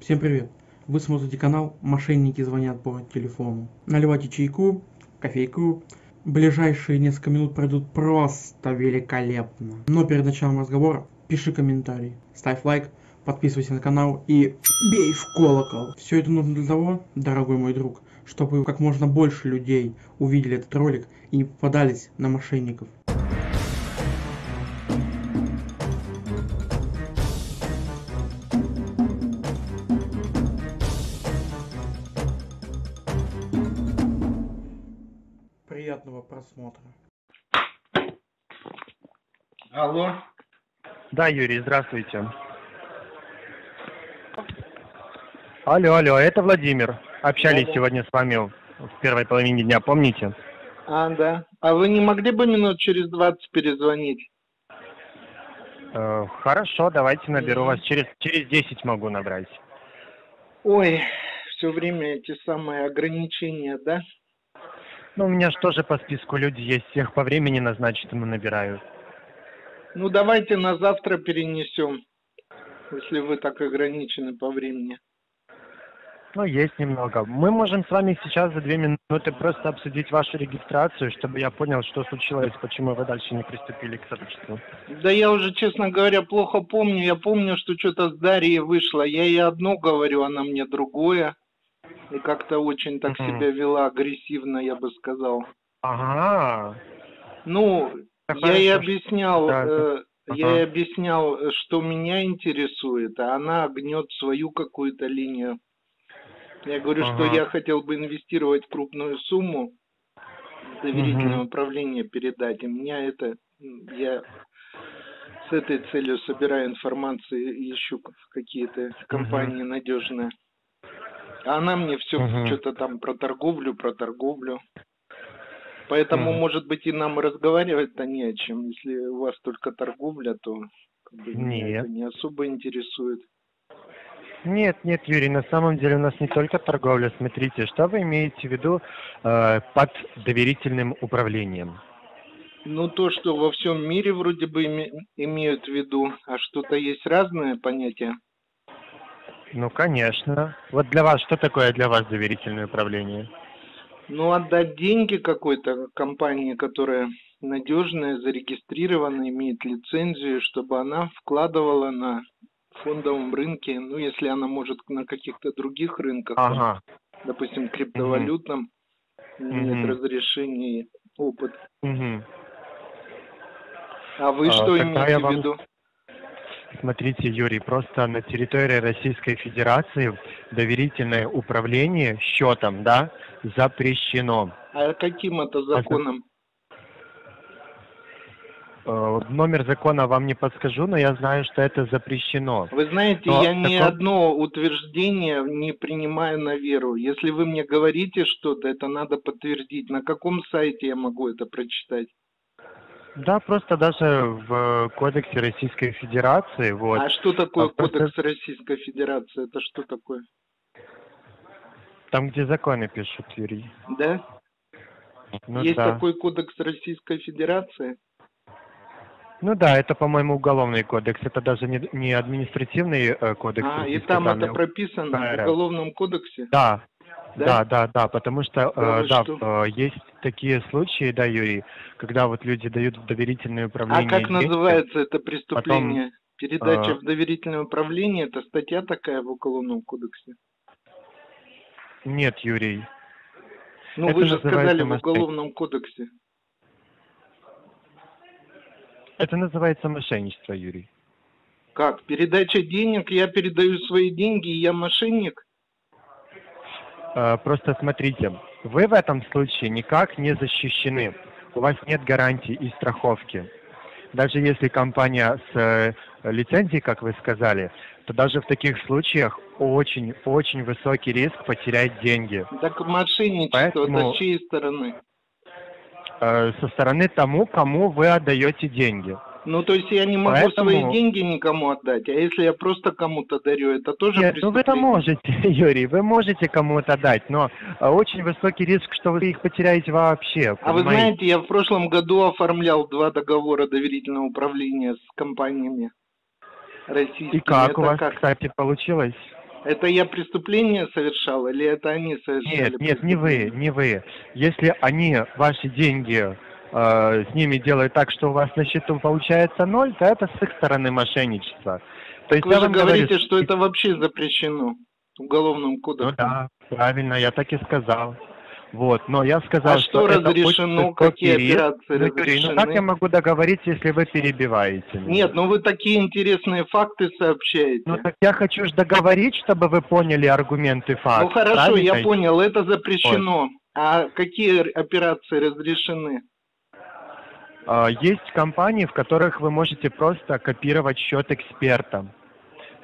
Всем привет! Вы смотрите канал «Мошенники звонят по телефону». Наливайте чайку, кофейку. Ближайшие несколько минут пройдут просто великолепно. Но перед началом разговора пиши комментарий, ставь лайк, подписывайся на канал и бей в колокол. Все это нужно для того, дорогой мой друг, чтобы как можно больше людей увидели этот ролик и не попадались на мошенников. Приятного просмотра. Алло. Да, Юрий, здравствуйте. Алло, алло, это Владимир. Общались Да-да. сегодня с вами в первой половине дня, помните? А, да. А вы не могли бы минут через 20 перезвонить? Э, хорошо, давайте наберу вас. Через, через 10 могу набрать. Ой, все время эти самые ограничения, да? Ну, у меня же тоже по списку люди есть, всех по времени назначенному набираю. Ну, давайте на завтра перенесем, если вы так ограничены по времени. Ну, есть немного. Мы можем с вами сейчас за две минуты просто обсудить вашу регистрацию, чтобы я понял, что случилось, почему вы дальше не приступили к сотрудничеству. Да я уже, честно говоря, плохо помню. Я помню, что что-то с Дарьей вышло. Я ей одно говорю, она мне другое. И как-то очень так себя вела агрессивно, я бы сказал. Ага. Ну, я ей хорошо, что- объяснял, Да, э, я ей объяснял, что меня интересует, а она гнет свою какую-то линию. Я говорю, что я хотел бы инвестировать крупную сумму, доверительное управление передать. И меня это, я с этой целью собираю информацию и ищу какие-то компании надежные. А она мне все Мгм. что-то там про торговлю, про торговлю. Поэтому, Мгм. может быть, и нам разговаривать-то не о чем. Если у вас только торговля, то как бы, Нет. это не особо интересует. Нет, нет, Юрий, на самом деле у нас не только торговля. Смотрите, что вы имеете в виду э, под доверительным управлением? Ну, то, что во всем мире вроде бы име- имеют в виду, а что-то есть разное понятие. Ну, конечно. Вот для вас, что такое для вас доверительное управление? Ну, отдать деньги какой-то компании, которая надежная, зарегистрирована, имеет лицензию, чтобы она вкладывала на фондовом рынке, ну, если она может на каких-то других рынках, там, Ага. допустим, криптовалютном, имеет Мгм. разрешение, опыт. Мгм. А вы А, что имеете в вам виду? Смотрите, Юрий, просто на территории Российской Федерации доверительное управление счетом, да, запрещено. А каким это законом? Э, Номер закона вам не подскажу, но я знаю, что это запрещено. Вы знаете, Но я ни таком- одно утверждение не принимаю на веру. Если вы мне говорите что-то, это надо подтвердить. На каком сайте я могу это прочитать? Да, просто даже в Кодексе Российской Федерации, вот, А что такое А просто- Кодекс Российской Федерации? Это что такое? там, где законы пишут, Юрий. Да? Ну Есть да. такой Кодекс Российской Федерации? Ну да, это, по-моему, уголовный кодекс, это даже не, не административный э, кодекс. А, и там это прописано в. Уголовном кодексе? Да, Да? да, да, да, потому что, э, да, что? э, есть такие случаи, да, Юрий, когда вот люди дают в доверительное А управление как деньги. называется это преступление? Передача а, в доверительное управление, это статья такая в Уголовном кодексе? Нет, Юрий. Ну, Это вы же сказали в. Уголовном кодексе. Это называется мошенничество, Юрий. Как? Передача денег, я передаю свои деньги, и я мошенник? Э, Просто смотрите, вы в этом случае никак не защищены. У вас нет гарантий и страховки. Даже если компания с э, лицензией, как вы сказали, то даже в таких случаях очень-очень высокий риск потерять деньги. Так мошенничество, Поэтому- это с чьей стороны? Э, Со стороны тому, кому вы отдаете деньги. Ну, то есть я не могу Поэтому- свои деньги никому отдать, а если я просто кому-то дарю, это тоже Нет, ну вы-то преступление? можете, Юрий, вы можете кому-то дать, но э, очень высокий риск, что вы их потеряете вообще. А вы понимаете? знаете, я в прошлом году оформлял два договора доверительного управления с компаниями российскими. И как Это у вас, как? кстати, получилось? Это я преступление совершал или это они совершали? Нет, нет, не вы, не вы. Если они ваши деньги э, с ними делают так, что у вас на счету получается ноль, то это с их стороны мошенничество. То есть Вы же вам говорю, говорите, что это вообще запрещено уголовным Ну кодексом. да, правильно, я так и сказал. Вот, но я сказал, А что это разрешено, жестокий какие риск. операции Ну, Юрий, ну разрешены? как я могу договориться, если вы перебиваете меня? Нет, ну вы такие интересные факты сообщаете. Ну так я хочу же договорить, чтобы вы поняли аргументы факт. Ну хорошо, правильно? я понял, это запрещено. А какие операции разрешены? А, Есть компании, в которых вы можете просто копировать счет эксперта.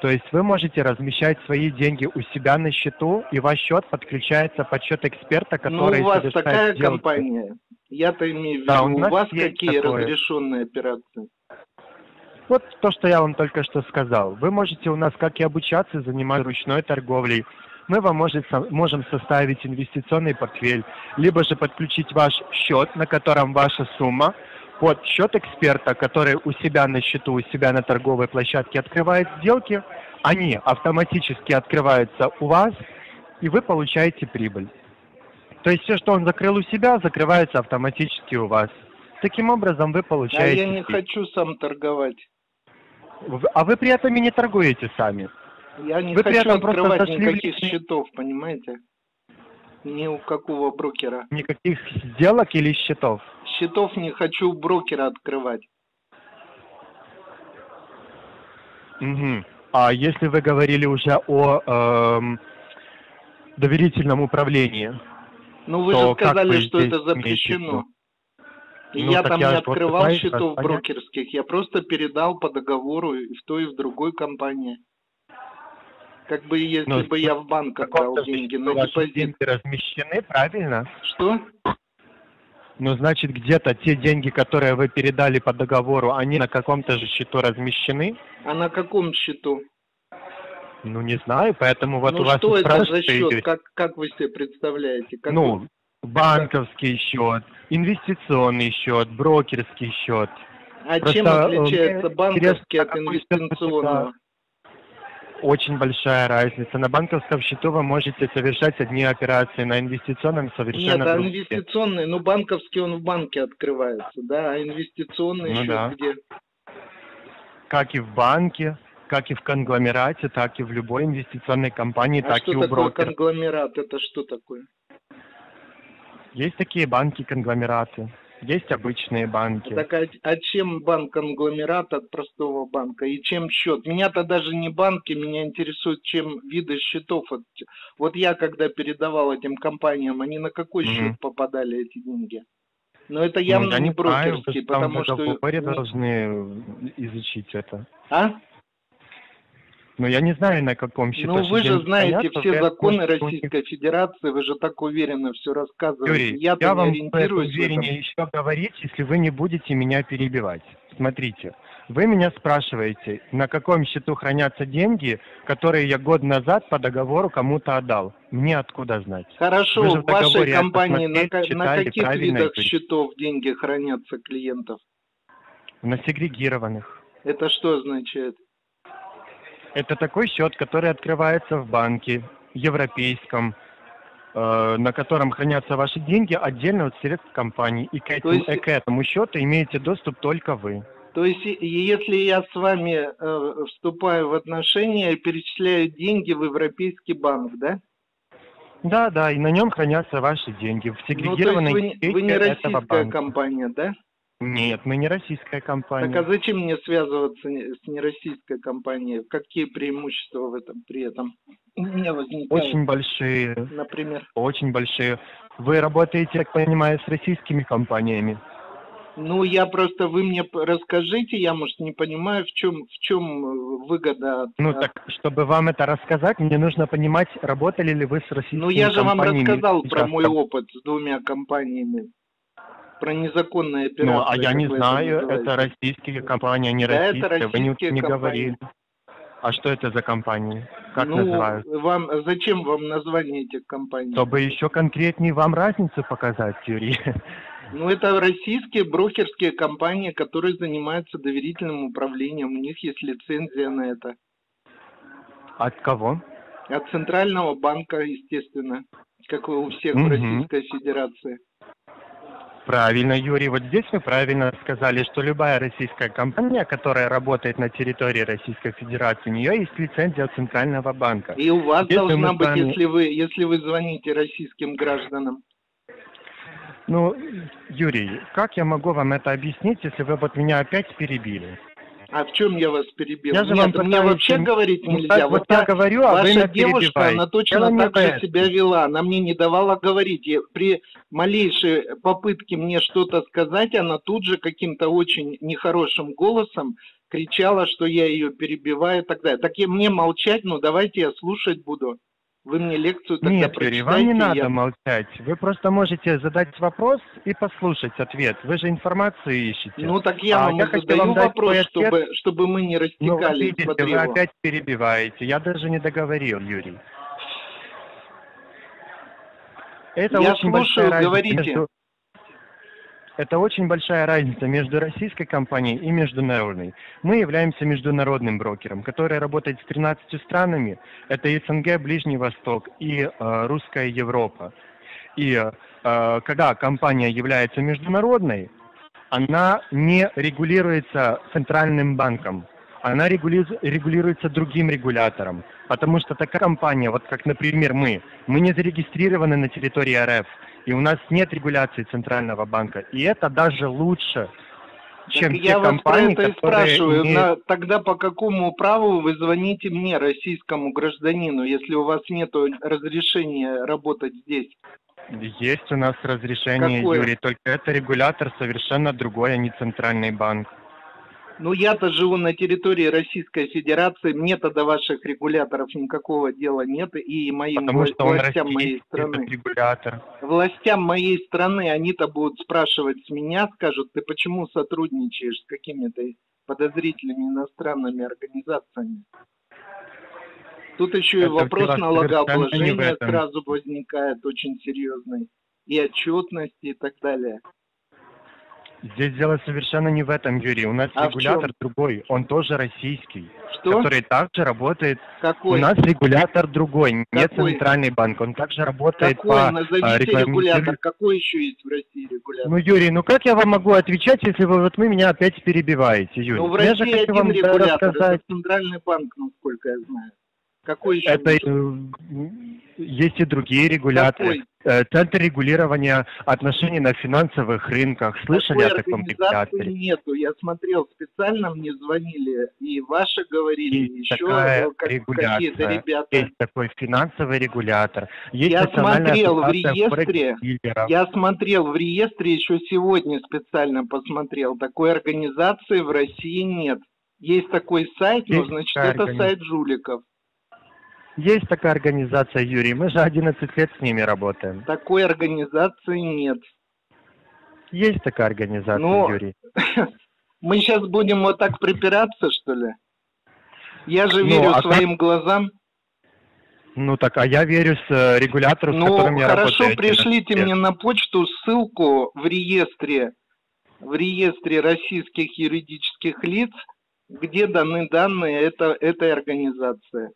То есть вы можете размещать свои деньги у себя на счету, и ваш счет подключается под счет эксперта, Ну, который у вас такая сделки. компания. Я-то имею в виду, Да, у у вас какие такое. разрешенные операции? Вот то, что я вам только что сказал. Вы можете у нас, как и обучаться, заниматься ручной торговлей. Мы вам может, можем составить инвестиционный портфель, либо же подключить ваш счет, на котором ваша сумма, под счет эксперта, который у себя на счету, у себя на торговой площадке открывает сделки. Они автоматически открываются у вас, и вы получаете прибыль. То есть все, что он закрыл у себя, закрывается автоматически у вас. Таким образом вы А получаете... я не прибыль. хочу сам торговать. А вы при этом и не торгуете сами. Я не Вы при хочу этом просто открывать в никаких счетов, понимаете? Ни у какого брокера. Никаких сделок или счетов. Счетов не хочу брокера открывать. Мгм. А если вы говорили уже о эм, доверительном управлении, Ну вы же сказали, вы что это запрещено. И Ну, я там я не открывал счетов брокерских, я просто передал по договору и в той, и в другой компании. Как бы если Ну, бы я в банк отдал деньги на депозит. размещены, правильно? Что? Ну, значит, где-то те деньги, которые вы передали по договору, они на каком-то же счету размещены? А на каком счету? Ну, не знаю, поэтому вот ну у вас что и это за счет? Как, как вы себе представляете? Какой? Ну, банковский счет, инвестиционный счет, брокерский счет. а просто, чем э, отличается банковский от инвестиционного? Очень большая разница. На банковском счету вы можете совершать одни операции, на инвестиционном Нет, совершенно а другие. инвестиционный, ну банковский он в банке открывается, да, а инвестиционный Ну счет да. где? Как и в банке, как и в конгломерате, так и в любой инвестиционной компании, А так что и у брокера. конгломерат? Это что такое? Есть такие банки-конгломераты, есть обычные банки. Так а, а чем банк конгломерат от простого банка? И чем счет? Меня-то даже не банки, меня интересует, чем виды счетов. от- Вот я когда передавал этим компаниям, они на какой Мгм. счет попадали эти деньги? Но это Ну, явно я не не знаю, брокерский, там потому что... ну, должны изучить это. А? Но я не знаю, на каком счету. Ну вы же знаете хранятся, все законы них- Российской Федерации, вы же так уверенно все рассказываете. Юрий, я не вам увереннее еще говорить, если вы не будете меня перебивать. Смотрите, вы меня спрашиваете, на каком счету хранятся деньги, которые я год назад по договору кому-то отдал. Мне откуда знать? Хорошо, в в вашей компании на, смотрели, ка- на читали, каких видах счетов деньги хранятся клиентов? На сегрегированных. Это что означает? Это такой счет, который открывается в банке европейском, э, на котором хранятся ваши деньги отдельно от средств компании. И к, этим- есть- э, к этому счету имеете доступ только вы. То есть, и- и если я с вами э, вступаю в отношения и перечисляю деньги в Европейский банк, да? Да, да, и на нем хранятся ваши деньги в Ну, то есть сегрегированной вы, вы не российская банка. компания, да? Нет, мы не российская компания. Так а зачем мне связываться с нероссийской компанией? Какие преимущества в этом при этом у меня возникают? Очень большие, Например, очень большие. Вы работаете, я так понимаю, с российскими компаниями. ну я просто вы мне расскажите, я может не понимаю, в чем в чем э, выгода. от- Ну так, чтобы вам это рассказать, мне нужно понимать, работали ли вы с российскими Ну я же вам компаниями рассказал или про мой опыт с двумя компаниями, про незаконные операции. Ну, а я не знаю, это российские компании, не Да, это российские, вы не, российские не компании. говорили. А что это за компании? Как ну, называют? вам зачем вам название этих компаний? Чтобы еще конкретнее вам разницу показать, Юрий. Ну, это российские брокерские компании, которые занимаются доверительным управлением. У них есть лицензия на это. От кого? От Центрального банка, естественно, как у всех в Мгм. Российской Федерации. Правильно, Юрий, вот здесь вы правильно сказали, что любая российская компания, которая работает на территории Российской Федерации, у нее есть лицензия Центрального банка. И у вас Если должна быть, вами- если вы, если вы звоните российским гражданам. Ну, Юрий, как я могу вам это объяснить, если вы вот меня опять перебили? А в чем я вас перебил? Я же Нет, вам мне пытаюсь вообще им- говорить нельзя. так Вот я так говорю, а вы Ваша меня девушка, она точно не так же себя вела. Она мне не давала говорить. И при малейшей попытке мне что-то сказать, она тут же каким-то очень нехорошим голосом кричала, что я ее перебиваю и так далее. Так и мне молчать, ну давайте я слушать буду. Вы мне лекцию тогда Нет, Юрий, вам не прочитайте, надо я- молчать. Вы просто можете задать вопрос и послушать ответ. Вы же информацию ищете. Ну так я А вам я задаю вам вопрос, ответ. чтобы, чтобы мы не Ну, растекались видите, по вы опять перебиваете. Я даже не договорил, Юрий. Это Я очень слушаю, большая говорите. между- Это очень большая разница между российской компанией и международной. Мы являемся международным брокером, который работает с 13 странами. Это СНГ, Ближний Восток и э, русская Европа. И э, когда компания является международной, она не регулируется центральным банком, она регули- регулируется другим регулятором. Потому что такая компания, вот как, например, мы, мы не зарегистрированы на территории РФ, и у нас нет регуляции центрального банка. И это даже лучше, чем Так те я вас про компании, это и спрашиваю. имеют- На- тогда по какому праву вы звоните мне, российскому гражданину, если у вас нет разрешения работать здесь? Есть у нас разрешение, Какое? Юрий, только это регулятор совершенно другой, а не центральный банк. Ну, я-то живу на территории Российской Федерации, мне-то до ваших регуляторов никакого дела нет, и моим Потому что властям моей страны. регулятор. Властям моей страны они-то будут спрашивать с меня, скажут, ты почему сотрудничаешь с какими-то подозрительными иностранными организациями? Тут еще и Это вопрос дело совершенно не в налогообложения сразу возникает очень серьезный, и отчетности и так далее. Здесь дело совершенно не в этом, Юрий. У нас А регулятор другой, он тоже российский, Что? который также работает. Какой? У нас регулятор другой, не Какой? центральный банк, он также работает Какой? по... а, Назовите регламентиру- регулятор. Какой еще есть в России регулятор? Ну, Юрий, ну как я вам могу отвечать, если вы вот вы меня опять перебиваете, Юрий? Ну, в я же России хочу один вам регулятор, рассказать. это Центральный банк, насколько я знаю. Какой еще? Это есть и другие регуляторы. Какой? Э, Центр регулирования отношений на финансовых рынках. Слышали Такой о таком организации регуляторе? нету. Я смотрел специально, мне звонили, и ваши говорили, Есть еще такая э, как- какие-то ребята. Есть такой финансовый регулятор. Есть Я смотрел в реестре. Я смотрел в реестре, еще сегодня специально посмотрел. Такой организации в России нет. Есть такой сайт, но Есть значит такая это сайт жуликов. Есть такая организация, Юрий. Мы же 11 лет с ними работаем. Такой организации нет. Есть такая организация, Ну, Юрий. Мы сейчас будем вот так припираться, что ли? Я же Ну, верю а как- своим глазам. Ну так, а я верю с э, регулятору, с Ну, которым я хорошо, работаю. 11 пришлите лет. мне на почту ссылку в реестре, в реестре российских юридических лиц, где даны данные это, этой организации.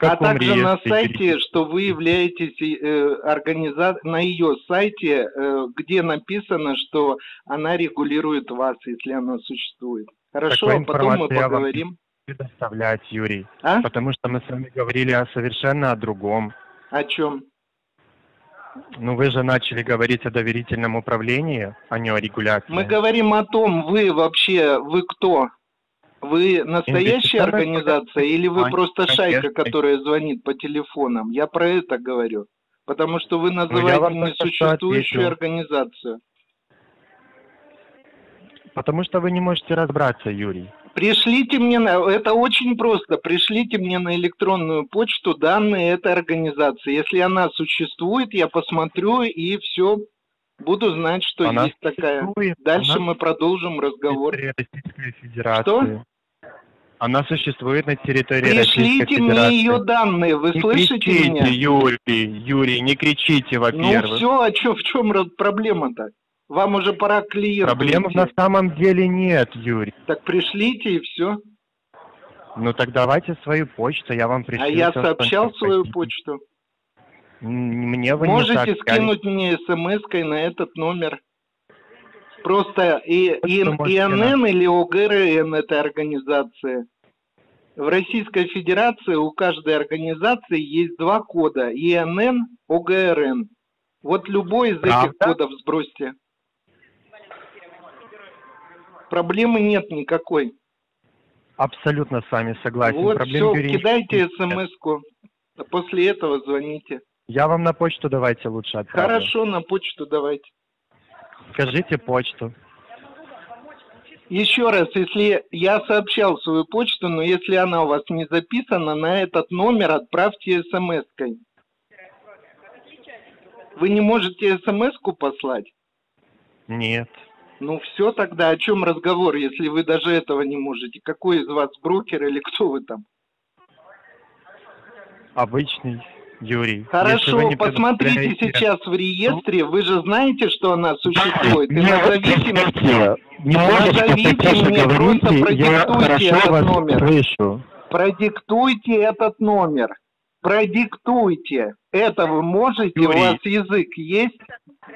А также на сайте, что вы являетесь э, организа- на ее сайте, э, где написано, что она регулирует вас, если она существует. Хорошо, Такой а потом мы поговорим. предоставлять, Юрий. А? Потому что мы с вами говорили о совершенно о другом. О чем? Ну вы же начали говорить о доверительном управлении, а не о регуляции. Мы говорим о том, вы вообще, вы кто? Вы настоящая организация или вы просто шайка, которая звонит по телефонам? Я про это говорю. Потому что вы Ну, называете несуществующую организацию. Потому что вы не можете разобраться, Юрий. Пришлите мне, на, это очень просто, пришлите мне на электронную почту данные этой организации. Если она существует, я посмотрю и все, буду знать, что Она есть такая. существует, Дальше она мы продолжим разговор. Российской Федерации. Она существует на территории Российской Пришлите мне Федерации. ее данные, вы не слышите кричите, меня? Юрий, Юрий, не кричите, Ну во-первых. все, а чё, в чем проблема-то? Вам уже пора к клиенту Проблем идти. на самом деле нет, Юрий. Так пришлите и все. Ну так давайте свою почту, я вам пришлю. А я сообщал что свою хотите. почту. Мне вы не Можете скинуть мне смс-кой на этот номер. Просто и, и, ИНН или ОГРН это организация. В Российской Федерации у каждой организации есть два кода. ИНН, ОГРН. Вот любой из Правда? этих кодов сбросьте. Проблемы нет никакой. Абсолютно с вами согласен. вот Проблем все, кидайте смс-ку. А после этого звоните. Я вам на почту давайте лучше отправлю. Хорошо, на почту давайте. Скажите почту. Еще раз, если я сообщал свою почту, но если она у вас не записана, на этот номер отправьте смс-кой. Вы не можете смс-ку послать? Нет. Ну все тогда, о чем разговор, если вы даже этого не можете? Какой из вас брокер или кто вы там? Обычный Юрий. Хорошо, не посмотрите предоставляете- сейчас в реестре, вы же знаете, что она существует. И Не, назовите мне- немножечко Назовите мне, говорите, просто я продиктуйте этот вас номер. слышу. Продиктуйте этот номер. Продиктуйте. Это вы можете? У Юрий. вас язык есть?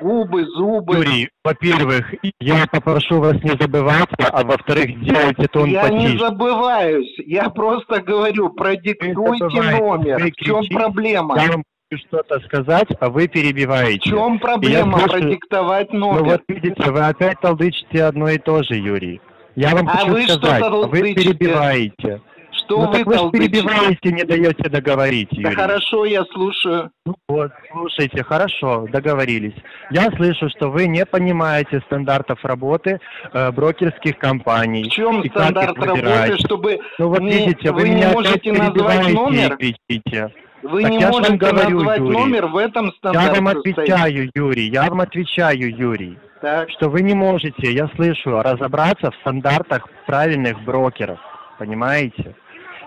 Губы, зубы. Юрий, во-первых, я попрошу вас не забываться, а во-вторых, сделайте тон Я не потише. забываюсь. Я просто говорю, продиктуйте номер. вы В чем проблема? Я вам хочу что-то сказать, а вы В перебиваете. чем проблема слышу- продиктовать Ну номер? вот видите, вы опять толдычите одно и то же, Юрий. Я вам А хочу вы сказать, вы толдычите? перебиваете. Что ну вы так вы же перебиваете, не даете договорить, Да Юрий. хорошо, я слушаю. Ну вот, слушайте, хорошо, договорились. Я слышу, что вы не понимаете стандартов работы э, брокерских компаний. В чем стандарт работы, чтобы Ну вот не- видите, вы, вы не можете назвать номер? и кричите. вы Так не я можете говорю, назвать Юрий. номер, в этом Я стандарт вам отвечаю, Юрий, я вам отвечаю, Юрий, Так. что вы не можете, я слышу, разобраться в стандартах правильных брокеров, понимаете?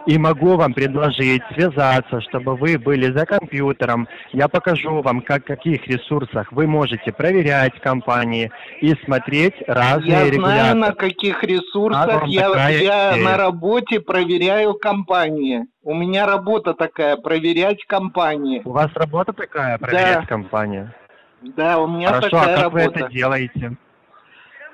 И могу вам предложить связаться, чтобы вы были за компьютером. Я покажу вам, как, каких ресурсах вы можете проверять компании и смотреть разные Я регуляторы. знаю, на каких Как ресурсах я, я идея? на работе проверяю компании. У меня работа такая, проверять компании. У вас работа такая, проверять компанию? Да, у меня Хорошо, такая а как вы работа. это делаете?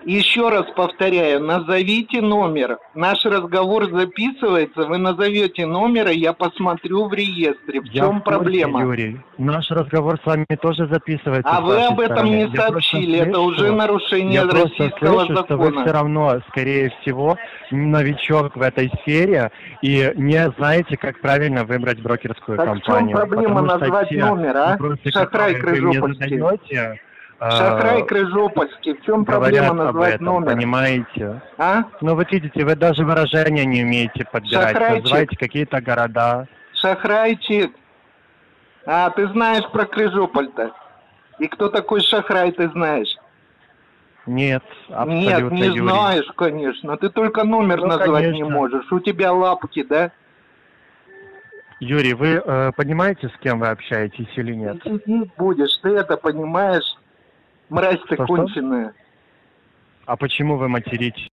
Еще раз повторяю, назовите номер. Наш разговор записывается, вы назовете номер, и я посмотрю в реестре. В Я чем в курсе, проблема? Юрий. Наш разговор с вами тоже записывается. А вы об этом стороны. не Я сообщили, это слышу- уже нарушение Я российского слышу, что вы закона. все равно, скорее всего, новичок в этой сфере и не знаете, как правильно выбрать брокерскую Так в чем компанию. проблема назвать те номер, а? вопросы, Шахрай вы мне Крыжопольский. Шахрай в чем проблема об назвать этом, номер? понимаете? А? Ну, вот видите, вы даже выражения не умеете подбирать. Шахрайчик. Называйте какие-то города. Шахрайчик. А, ты знаешь про Крыжополь-то? И кто такой Шахрай, ты знаешь? Нет, абсолютно, Нет, не Юрий. знаешь, конечно. Ты только номер Ну, назвать не конечно. можешь. У тебя лапки, да? Юрий, вы э, понимаете, с кем вы общаетесь или нет? Ты будешь, ты это понимаешь? Мразь ты Что-что? конченая. А почему вы материтесь?